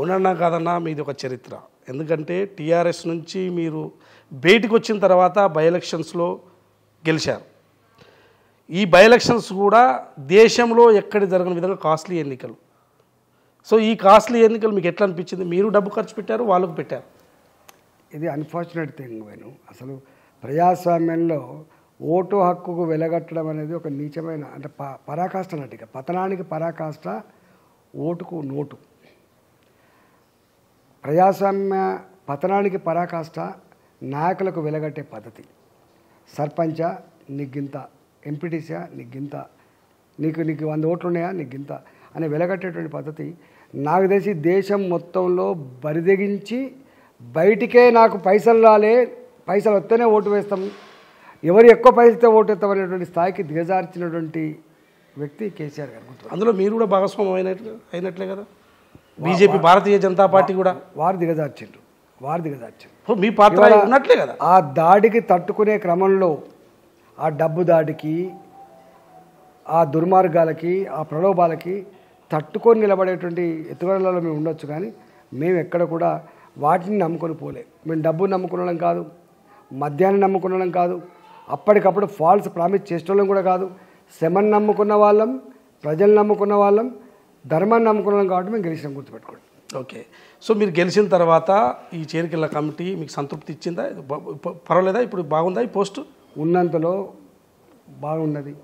అవునన్నా కాదన్నా మీది ఒక చరిత్ర. ఎందుకంటే టీఆర్ఎస్ నుంచి మీరు బయటికి వచ్చిన తర్వాత బై ఎలక్షన్స్లో గెలిచారు. ఈ బై ఎలక్షన్స్ కూడా దేశంలో ఎక్కడ జరగని విధంగా కాస్ట్లీ ఎన్నికలు. సో ఈ కాస్ట్లీ ఎన్నికలు మీకు ఎట్లా అనిపించింది? మీరు డబ్బు ఖర్చు పెట్టారు వాళ్ళకు పెట్టారు. ఇది అన్ఫార్చునేట్ థింగ్ నేను అసలు ప్రజాస్వామ్యంలో ఓటు హక్కుకు వెలగట్టడం అనేది ఒక నీచమైన అంటే ప పరాకాష్ట అన్నట్టుగా పతనానికి పరాకాష్ట ఓటుకు నోటు. ప్రజాస్వామ్య పతనానికి పరాకాష్ట నాయకులకు వెలగట్టే పద్ధతి. సర్పంచ నిగ్గింత ఎంపీటీసా నిగ్గింత నీకు నీకు వంద ఓట్లు ఉన్నాయా నీకింత అని వెలగట్టేటువంటి పద్ధతి నాకు తెలిసి దేశం మొత్తంలో బరిదెగించి బయటికే నాకు పైసలు రాలే పైసలు వస్తేనే ఓటు వేస్తాం. ఎవరు ఎక్కువ పైసలతో ఓటు వేస్తాం అనేటువంటి స్థాయికి దిగజార్చినటువంటి వ్యక్తి కేసీఆర్ గారు. అందులో మీరు కూడా భాగస్వామ్యం అయినట్లు అయినట్లే కదా? బీజేపీ భారతీయ జనతా పార్టీ కూడా. వారు దిగజార్చిండ్రు. వారు దిగజార్చిండ్రు. మీ పాత్ర ఉన్నట్లే కదా? ఆ దాడికి తట్టుకునే క్రమంలో ఆ డబ్బు దాడికి ఆ దుర్మార్గాలకి ఆ ప్రలోభాలకి తట్టుకొని నిలబడేటువంటి ఎత్తుగడలలో మేము ఉండొచ్చు కానీ మేము ఎక్కడ కూడా వాటిని నమ్ముకొని పోలే. మేము డబ్బు నమ్ముకునడం కాదు మద్యాన్ని నమ్ముకునడం కాదు అప్పటికప్పుడు ఫాల్స్ ప్రామిస్ చేసేటోళ్ళం కూడా కాదు. శమన్ నమ్ముకున్న వాళ్ళం ప్రజలు నమ్ముకున్న వాళ్ళం ధర్మాన్ని నమ్ముకున్నాం కాబట్టి మేము గెలిచినాం గుర్తుపెట్టుకోండి. ఓకే. సో మీరు గెలిచిన తర్వాత ఈ చేరికల కమిటీ మీకు సంతృప్తి ఇచ్చిందా? పర్వాలేదా? ఇప్పుడు బాగుందా ఈ పోస్టు? ఉన్నంతలో బాగున్నది.